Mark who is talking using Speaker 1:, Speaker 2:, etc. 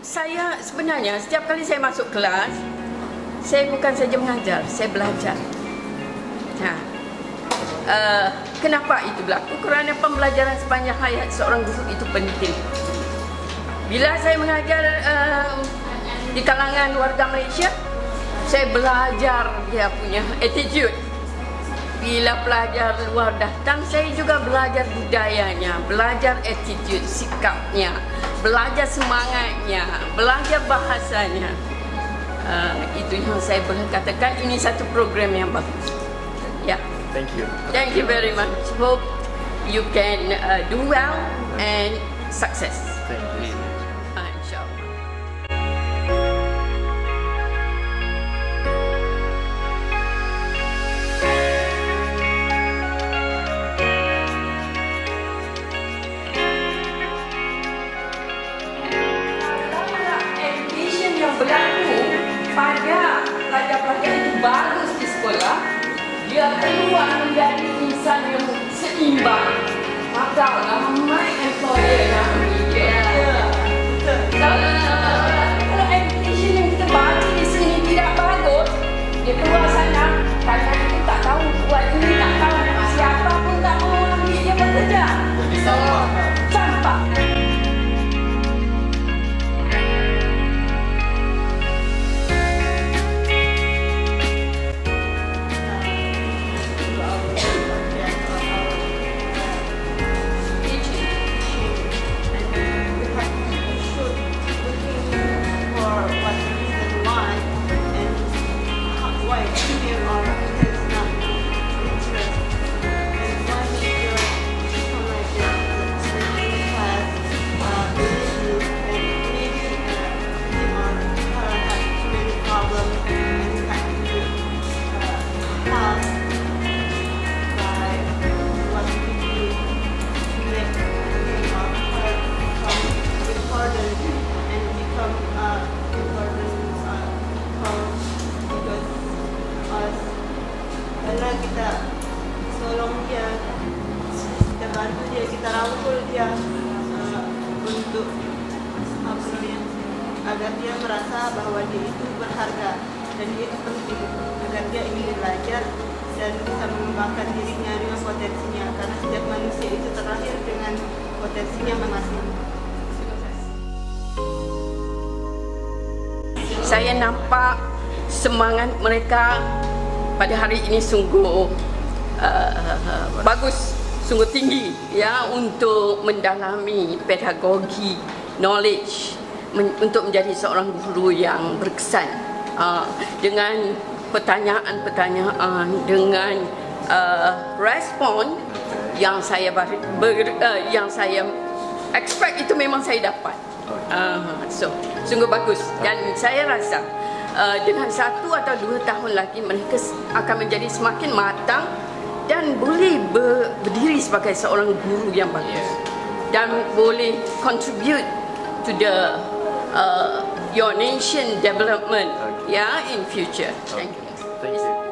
Speaker 1: saya sebenarnya setiap kali saya masuk kelas, saya bukan saja mengajar, saya belajar. Ha. Uh, kenapa itu berlaku? Kerana pembelajaran sepanjang hayat seorang guru itu penting. Bila saya mengajar uh, di kalangan warga Malaysia, saya belajar dia punya attitude. Bila pelajar luar datang, saya juga belajar budayanya, belajar attitude, sikapnya, belajar semangatnya, belajar bahasanya. Uh, itu yang saya boleh katakan ini satu program yang bagus. Ya. Yeah.
Speaker 2: Thank you.
Speaker 1: Thank you very much. Hope you can uh, do well and success.
Speaker 2: Thank you.
Speaker 1: Uh, inshallah. Berlaku pada pelajar-pelajar itu bagus di sekolah dia keluar menjadi insan yang seimbang maka ramai
Speaker 3: Karena kita rangkul dia uh, untuk apa namanya agar dia merasa bahwa dia itu berharga dan dia itu penting agar dia ingin belajar dan bisa mengembangkan dirinya dengan potensinya karena setiap manusia itu terlahir dengan potensinya masing-masing.
Speaker 1: saya nampak semangat mereka pada hari ini sungguh uh, bagus, sungguh tinggi ya untuk mendalami pedagogi, knowledge men- untuk menjadi seorang guru yang berkesan uh, dengan pertanyaan-pertanyaan dengan uh, respon yang saya ber, ber, uh, yang saya expect itu memang saya dapat. Uh, so sungguh bagus dan saya rasa uh, dengan satu atau dua tahun lagi mereka akan menjadi semakin matang dan boleh ber, berdiri sebagai seorang guru yang bagus dan boleh contribute to the uh, your nation development yeah in future. Thank you.
Speaker 2: Thank you.